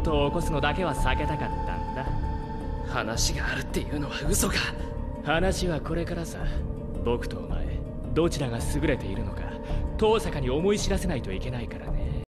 ことを起こすのだけは避けたかったんだ。話があるっていうのは嘘か。話はこれからさ。僕とお前どちらが優れているのか遠坂に思い知らせないといけないからね。